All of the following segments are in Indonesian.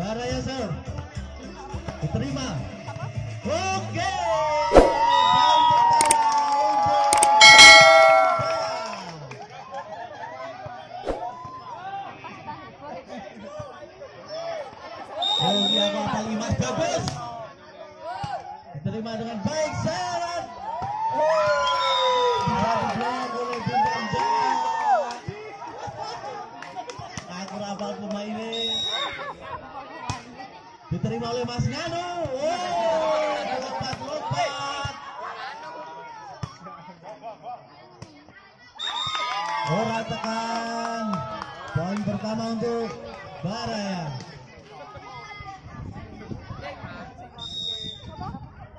Baraya. Diterima. Oke. Bara,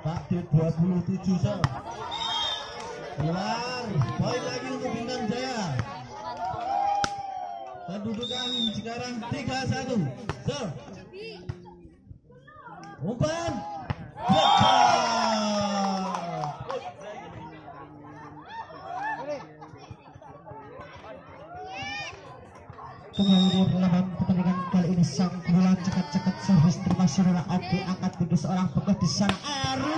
Taktik 27 sel. Keluar. Poin lagi untuk Bintang Jaya. Kedudukan sekarang 3-1. Sel. Umpan. Kembali ke ini sang bulan cekat-cekat servis terima saudara Oki angkat tinggi seorang pegawai di sana Eru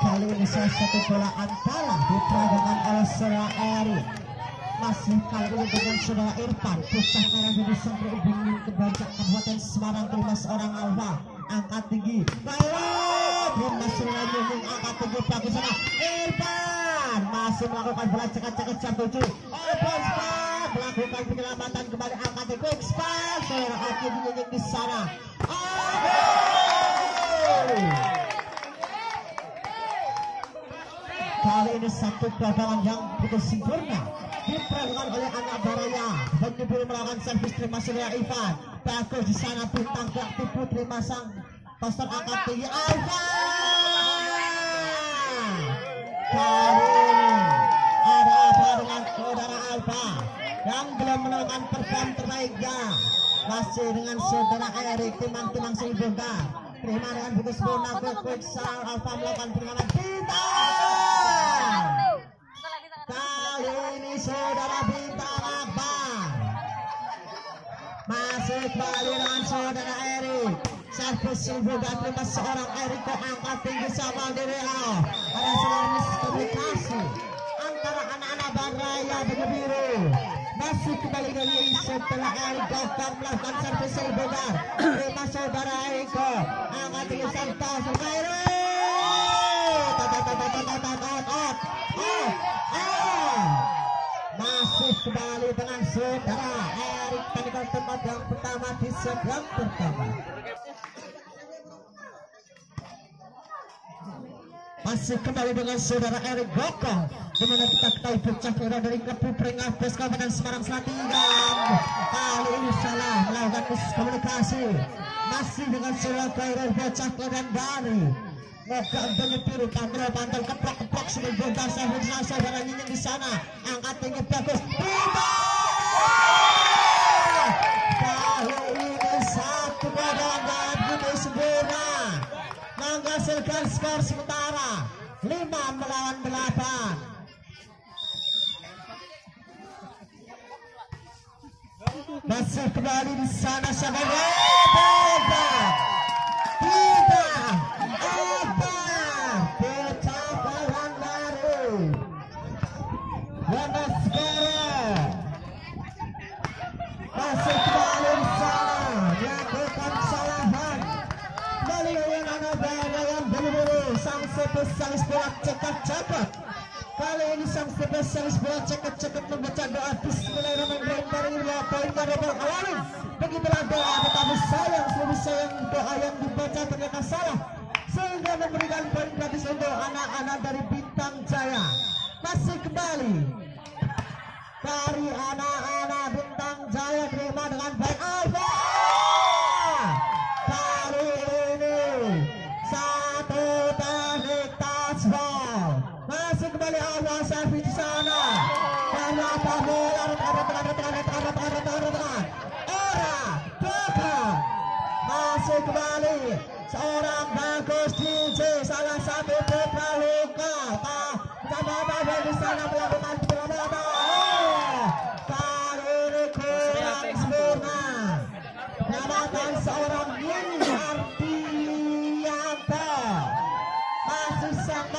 kali ini salah satu bola antara diperagakan oleh saudara Eru masih kali ini dengan saudara Irfan pusat merah dari sang berhubungin ke Bancak Kabupaten Semarang terima seorang Alfa angkat tinggi Pilot terima saudara Yunung angkat tinggi bagus sana Irfan masih melakukan bola cekat-cekat jam 7 Open spot melakukan penyelamatan di quick spot saudara Oki menyanyi di sana. Kali ini satu perdagangan yang begitu sempurna diperagakan oleh anak Baraya Menyebut melakukan servis terima saudara Ivan. Bagus di sana bintang kreatif putri masang poster angkat tinggi Alfa Kali ini ada apa dengan saudara Alfa yang belum menemukan perform terbaiknya masih dengan saudara Erik timang-timang sing bongkar terima dengan buku sempurna quick quick sound Alfa melakukan pergerakan bintang! Kali ini saudara bintang Akbar masih kembali dengan saudara Erik servis Silvoga terima seorang Erik ke angkat tinggi sama Direo ada seorang miskomunikasi antara anak-anak Baraya Baju Biru masuk kembali ke Lili setelah Arda melakukan servis serbunya terima saudara Eko. Angkat Lili Santos Semeru. Masih kembali dengan saudara Erik Tandikon tempat yang pertama di seberang pertama. Masih kembali dengan saudara Erik Gokong di mana kita ketahui pecah kira dari klub Pringabes Kabupaten Semarang Selatan. Kali ini salah melakukan miskomunikasi masih dengan saudara Khairul Bocah dan dari Moga tampil pantal keplok keplok sudah bongkar saya saudara nyinyir di sana. Angkat tinggi bagus Bintang kali ini satu badan dan menghasilkan skor sementara 5 melawan 8 masih kembali di sana saudara spesialis bola cepat-cepat kali ini sang spesialis bola cepat-cepat membaca doa. Bismillahirrahmanirrahim. Dari dua poin pada bal awalin begitulah doa. Tetapi sayang lebih sayang doa yang dibaca ternyata salah. Sehingga memberikan poin gratis untuk anak-anak dari Bintang Jaya. Masih kembali. Dari anak-anak Bintang Jaya terima dengan baik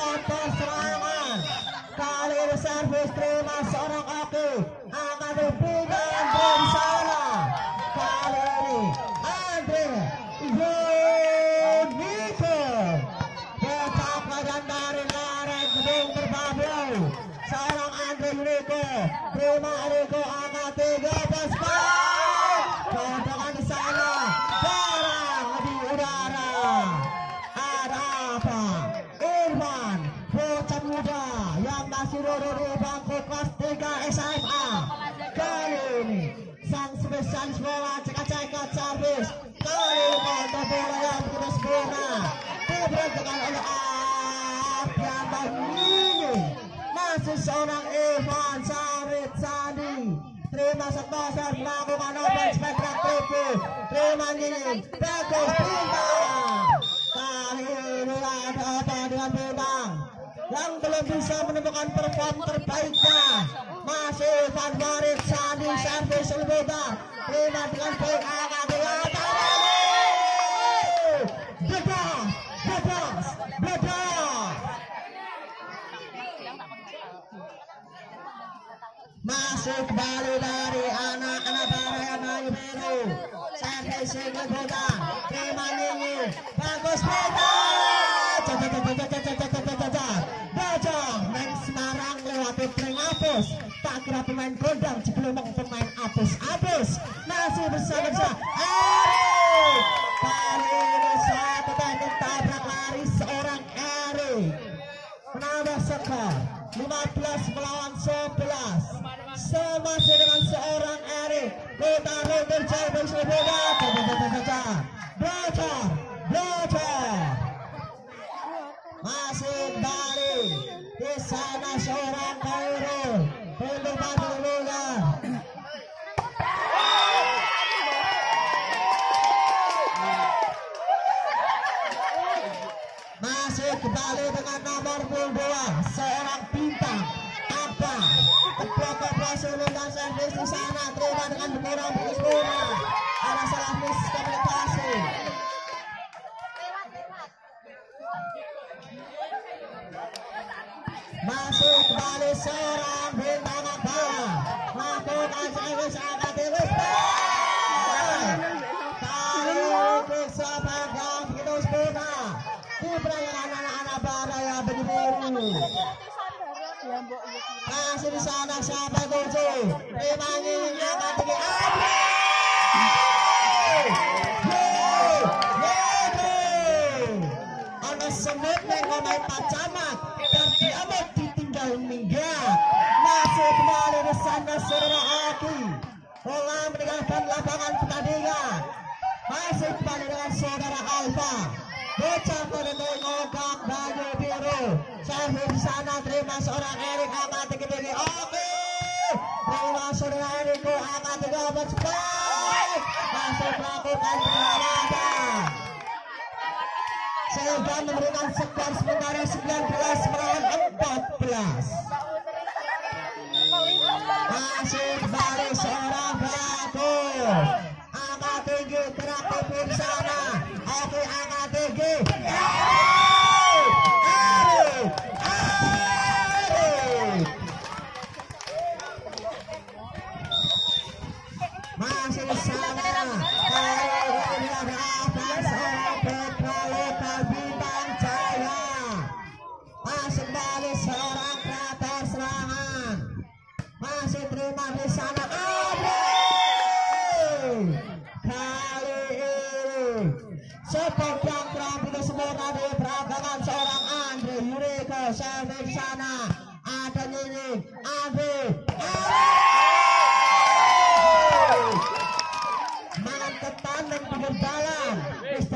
motor serangan karir servis terima seorang aku akan diberikan oleh Apian Bahmini masih seorang Ivan Sarit Sani terima sebasan melakukan open spektra triple. Terima ini bagus bintang kali ini ada apa dengan bintang yang belum bisa menemukan perform terbaiknya. Masih Ivan Warid Sani servis lebih terima dengan baik akan masuk baru dari anak anak barat dari Peru. Sampai Singapura terima lima bagus kita caca caca caca caca caca caca baca. Main Semarang lewati pering apus tak kira pemain kondang sebelum pemain apus apus Nasi besar kembali dengan nomor punggung dua seorang bintang. Apa? Ketua kesulungan servis di sana terima dengan dukungan Ada salah miskomunikasi. melakukan penyelamatan sehingga memberikan skor sementara 19 melawan 14 masih baru seorang pelaku angka tinggi terakhir di sana. Oke angka tinggi.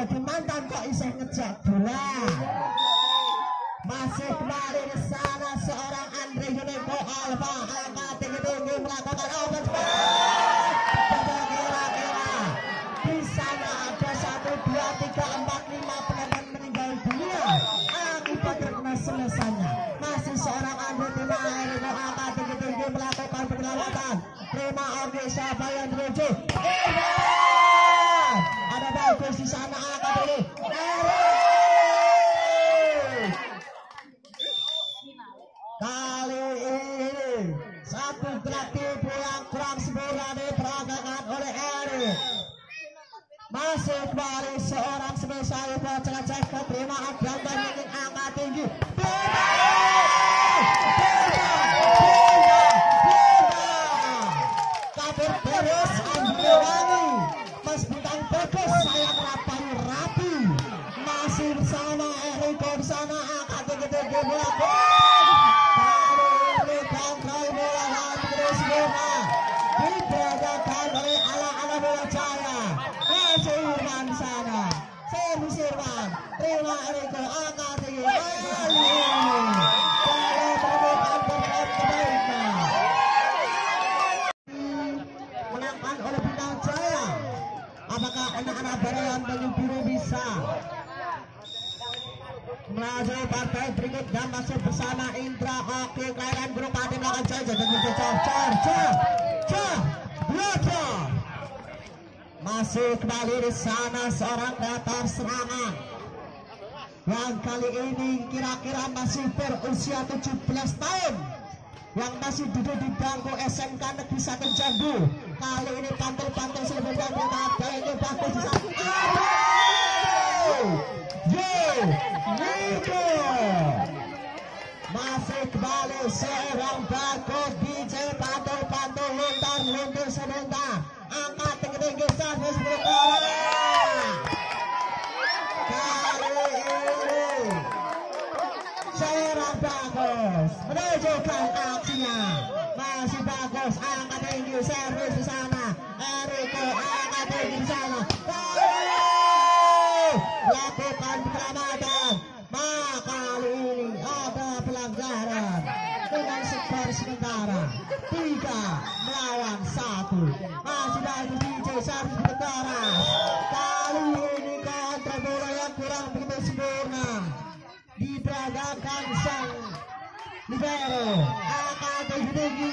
dadi mantan kok isih ngejak bola? Masih mari resah masuk dari seorang spesial buat cengah-cengah terima gambarnya dilakukan oleh Bintang Jaya. Apakah anak-anak Baroyan Tanjung Biru bisa? Melaju partai berikut dan masuk bersama Indra Oke kelahiran Guru tim lawan Jaya dan bercocok Jaya Jaya Jaya masih kembali di sana seorang kreator serangan yang kali ini kira-kira masih berusia 17 tahun. Yang masih duduk di bangku SMK Negeri 1 Jambu kali ini pantul-pantul sebentar kita ada ini bagus di! Yo Nico masih kembali seorang bagus DJ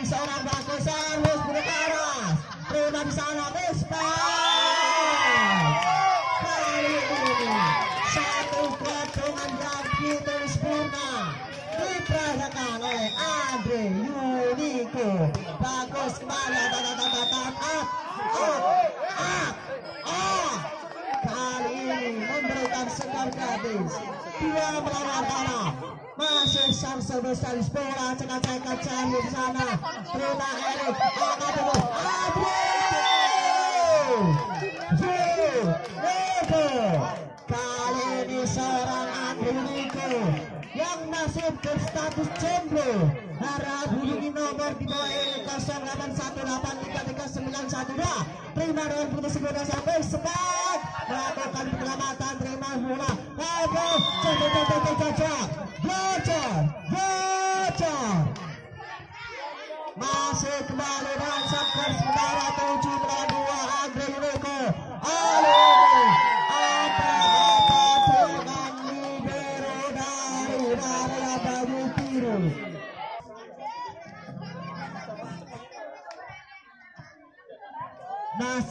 seorang bangkusan harus Brukaras Prima di sana Puspa Kali ini satu patungan dan hitung sempurna oleh Andre Yuniko Bagus kembali tata tata tata up up Kadis dua beranak-anak Masih Syamsul sebesar Bola cekak-cekak jamu di sana Rina Erik Angkat dulu Adri Kali ini seorang Andri Niko Yang nasib ke status jomblo Harap hubungi nomor di bawah ini 0818339112 Terima dengan putus sebuah sampai sebat melakukan penyelamatan terima bola. Ayo, caca, caca, caca, caca.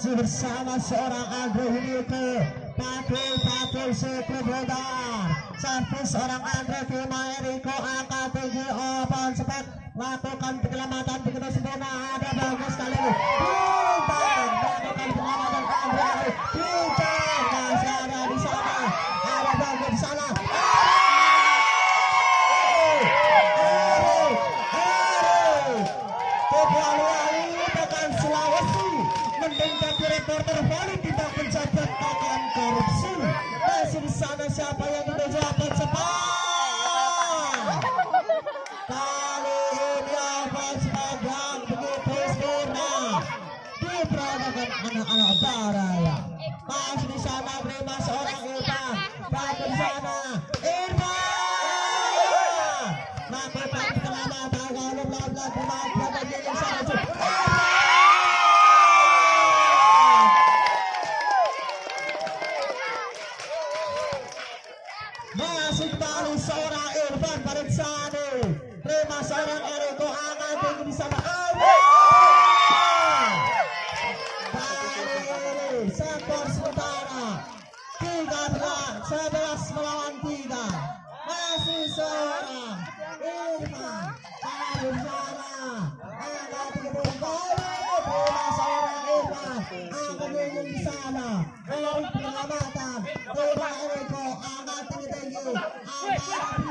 Haji bersama seorang Andre ke Pakai pakai sekrebodar Satu seorang Andre Timaeri 对对。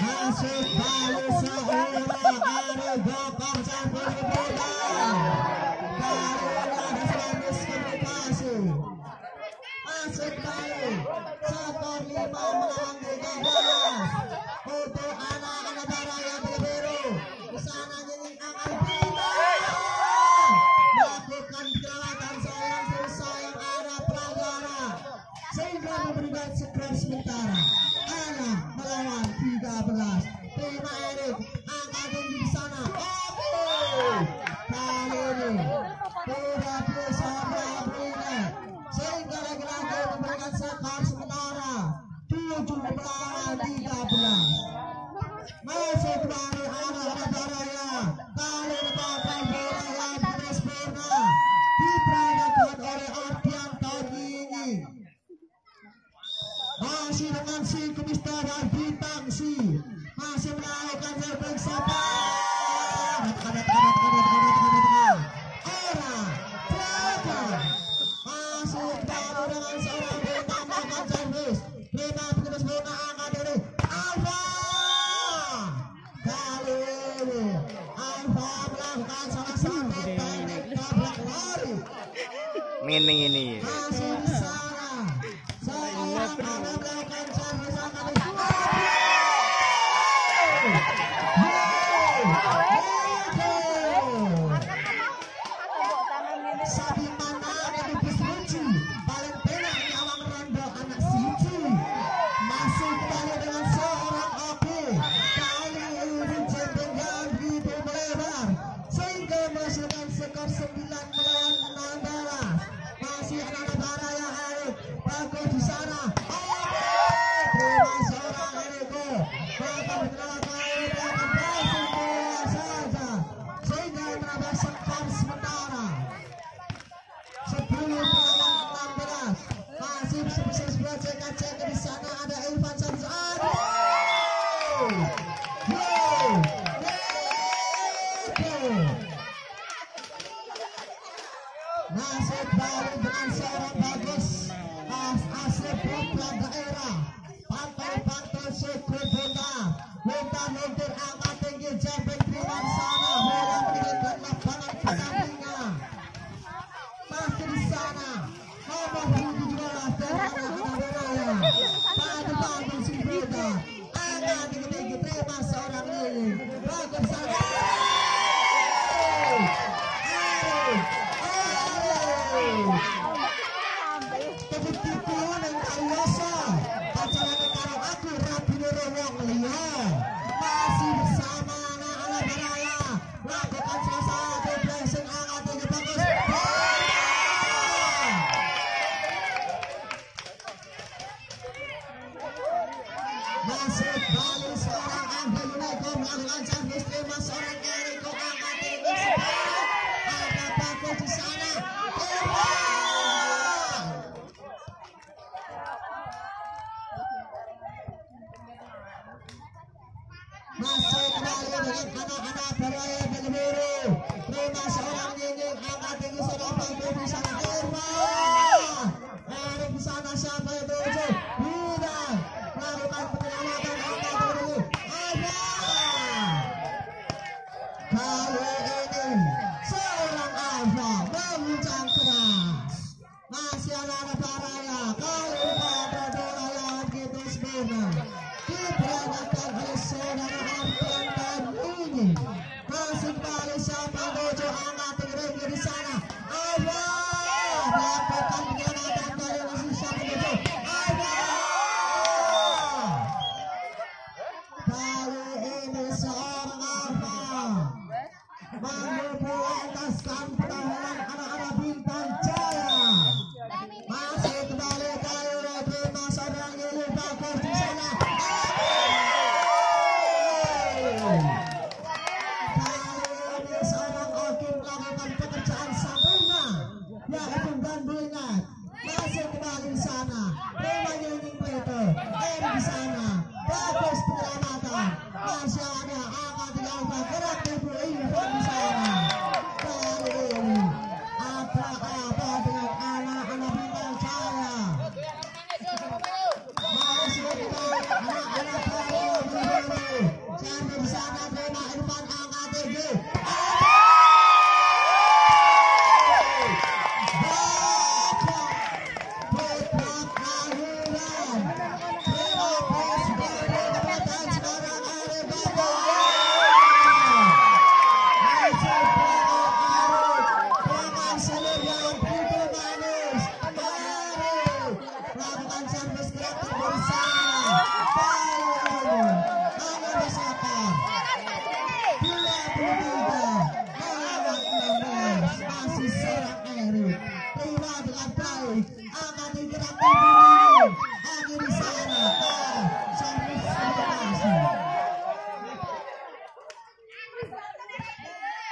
Thank you. Do it. Blah, blah, blah.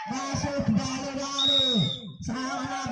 Masuk kembali dari sana